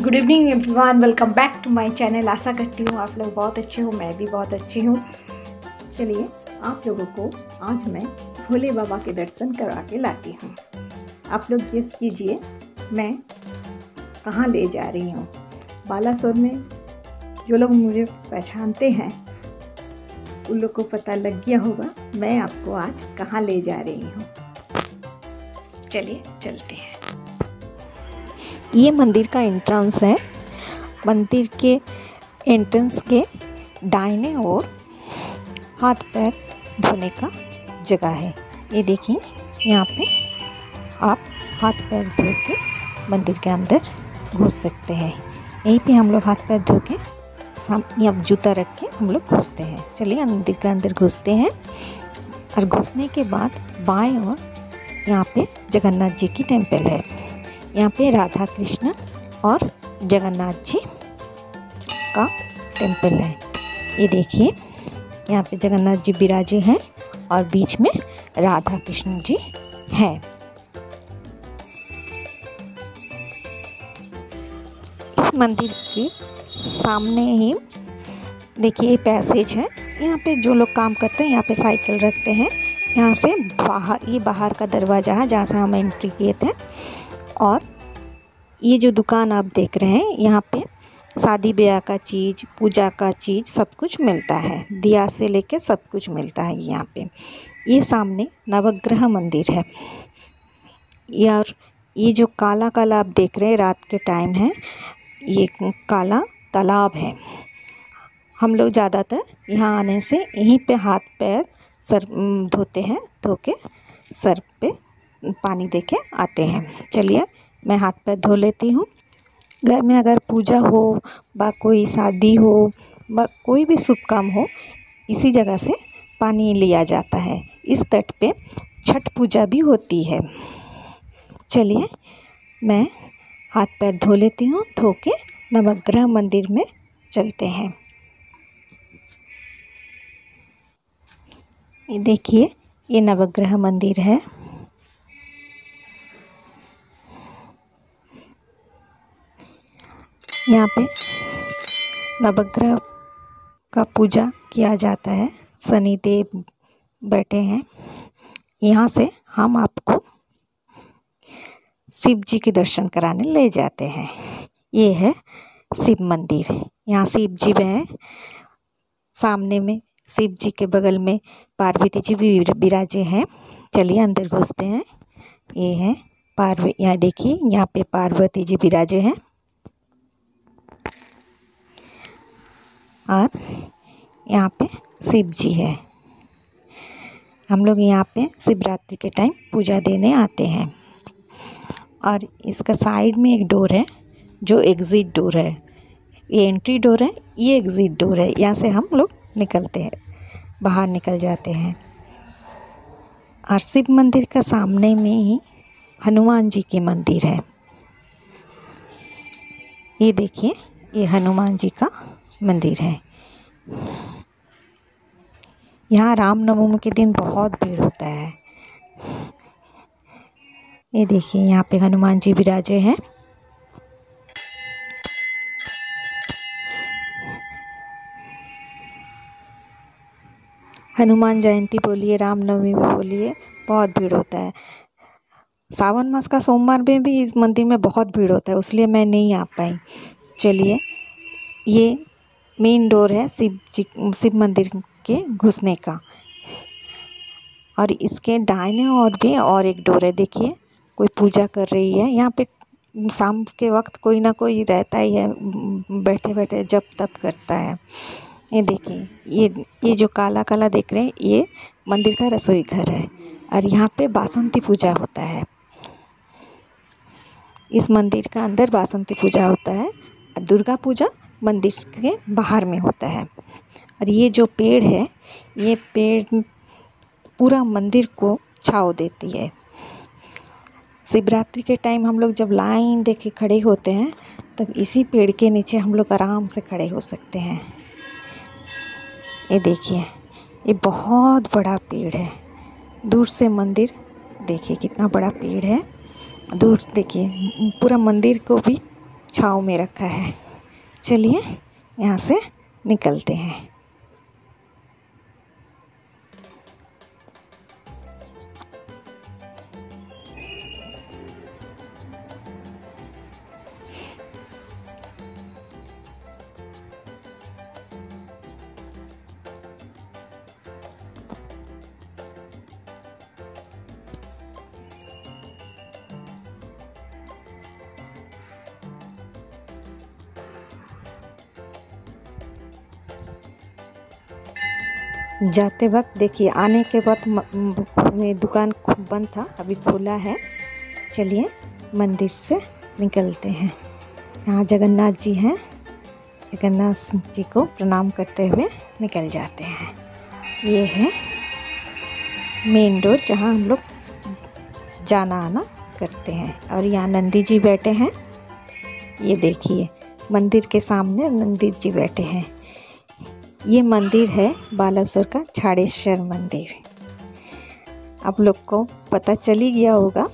Good evening everyone welcome back to my channel आशा करती हूँ आप लोग बहुत अच्छे हो, मैं भी बहुत अच्छी हूँ। चलिए, आप लोगों को आज मैं भोले बाबा के दर्शन करवा के लाती हूँ। आप लोग गेस कीजिए, मैं कहाँ ले जा रही हूँ? बालासोर में जो लोग मुझे पहचानते हैं, उन लोग को पता लग गया होगा, मैं आपको आज कहाँ ले जा रही हूँ। चलिए, चलते हैं। ये मंदिर का एंट्रेंस है। मंदिर के एंट्रेंस के दाहिने और हाथ पैर धोने का जगह है। ये देखिए, यहाँ पे आप हाथ पैर धो के मंदिर के अंदर घुस सकते हैं। यहीं पे हम लोग हाथ पैर धो के साम, यहाँ जूता रख के हम लोग घुसते हैं। चलिए, मंदिर के अंदर घुसते हैं और घुसने के बाद बाएँ और यहाँ पे जगन्नाथ जी की टेंपल है। यहाँ पे राधा कृष्ण और जगन्नाथ जी का टेंपल है। ये देखिए, यहाँ पे जगन्नाथ जी विराजे हैं और बीच में राधा कृष्ण जी हैं। इस मंदिर के सामने ही, देखिए पैसेज है। यहाँ पे जो लोग काम करते हैं, यहाँ पे साइकिल रखते हैं। यहाँ से बाहर, ये बाहर का दरवाज़ा है जहाँ से हम एंट्री किए थे। और ये जो दुकान आप देख रहे हैं, यहाँ पे शादी ब्याह का चीज़, पूजा का चीज़ सब कुछ मिलता है। दिया से लेके सब कुछ मिलता है यहाँ पे। ये सामने नवग्रह मंदिर है। यार ये जो काला काला आप देख रहे हैं, रात के टाइम है, ये काला तालाब है। हम लोग ज़्यादातर यहाँ आने से यहीं पे हाथ पैर सर धोते हैं धो के सर पे पानी दे के आते हैं। चलिए, मैं हाथ पैर धो लेती हूँ। घर में अगर पूजा हो बा कोई शादी हो बा कोई भी शुभ काम हो, इसी जगह से पानी लिया जाता है। इस तट पे छठ पूजा भी होती है। चलिए, मैं हाथ पैर धो लेती हूँ धो के नवग्रह मंदिर में चलते हैं। ये देखिए, ये नवग्रह मंदिर है। यहाँ पे नवग्रह का पूजा किया जाता है। शनिदेव बैठे हैं। यहाँ से हम आपको शिव जी के दर्शन कराने ले जाते हैं। ये है शिव मंदिर। यहाँ शिव जी में हैं। सामने में शिव जी के बगल में पार्वती जी भी विराजे हैं। चलिए अंदर घुसते हैं। ये है पार्वती यहाँ देखिए, यहाँ पे पार्वती जी विराजे हैं। और यहाँ पे शिव जी है। हम लोग यहाँ पे शिवरात्रि के टाइम पूजा देने आते हैं। और इसका साइड में एक डोर है, जो एग्ज़िट डोर है। ये एंट्री डोर है, ये एग्ज़िट डोर है। यहाँ से हम लोग निकलते हैं, बाहर निकल जाते हैं। और शिव मंदिर का सामने में ही हनुमान जी के मंदिर है। ये देखिए, ये हनुमान जी का मंदिर है। यहाँ रामनवमी के दिन बहुत भीड़ होता है। ये देखिए, यहाँ पे हनुमान जी विराजे हैं। हनुमान जयंती बोलिए, रामनवमी में बोलिए, बहुत भीड़ होता है। सावन मास का सोमवार में भी इस मंदिर में बहुत भीड़ होता है, इसलिए मैं नहीं आ पाई। चलिए, ये मेन डोर है शिव जी, शिव मंदिर के घुसने का। और इसके दाहिने और भी और एक डोर है, देखिए, कोई पूजा कर रही है। यहाँ पे शाम के वक्त कोई ना कोई रहता ही है बैठे बैठे जब तब करता है। ये देखिए, ये ये जो काला काला देख रहे हैं, ये मंदिर का रसोई घर है और यहाँ पे बासंती पूजा होता है। इस मंदिर का अंदर बासंती पूजा होता है और दुर्गा पूजा मंदिर के बाहर में होता है। और ये जो पेड़ है, ये पेड़ पूरा मंदिर को छाव देती है। शिवरात्रि के टाइम हम लोग जब लाइन देखे खड़े होते हैं, तब इसी पेड़ के नीचे हम लोग आराम से खड़े हो सकते हैं। ये देखिए, ये बहुत बड़ा पेड़ है। दूर से मंदिर देखिए कितना बड़ा पेड़ है। दूर देखिए, पूरा मंदिर को भी छाँव में रखा है। चलिए यहाँ से निकलते हैं। जाते वक्त देखिए, आने के बाद दुकान बंद था, अभी खुला है। चलिए, मंदिर से निकलते हैं। यहाँ जगन्नाथ जी हैं। जगन्नाथ जी को प्रणाम करते हुए निकल जाते हैं। ये है मेन रोड जहाँ हम लोग जाना आना करते हैं। और यहाँ नंदी जी बैठे हैं। ये देखिए, मंदिर के सामने नंदी जी बैठे हैं। ये मंदिर है बालासुर का छाड़ेश्वर मंदिर। आप लोग को पता चल ही गया होगा।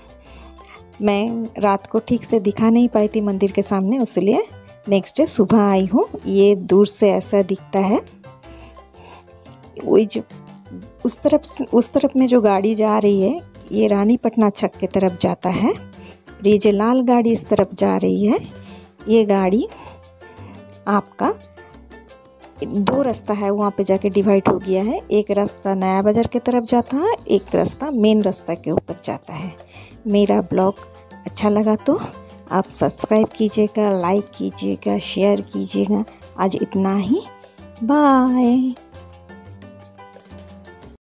मैं रात को ठीक से दिखा नहीं पाई थी मंदिर के सामने इसलिए नेक्स्ट डे सुबह आई हूँ। ये दूर से ऐसा दिखता है। वही जो उस तरफ़ उस तरफ़ में जो गाड़ी जा रही है, ये रानी पटना छक के तरफ़ जाता है। और ये जो लाल गाड़ी इस तरफ़ जा रही है। ये गाड़ी आपका दो रास्ता है, वहाँ पे जाके डिवाइड हो गया है। एक रास्ता नया बाज़ार की तरफ़ जाता है, एक रास्ता मेन रास्ता के ऊपर जाता है। मेरा ब्लॉग अच्छा लगा तो आप सब्सक्राइब कीजिएगा लाइक कीजिएगा शेयर कीजिएगा। आज इतना ही। बाय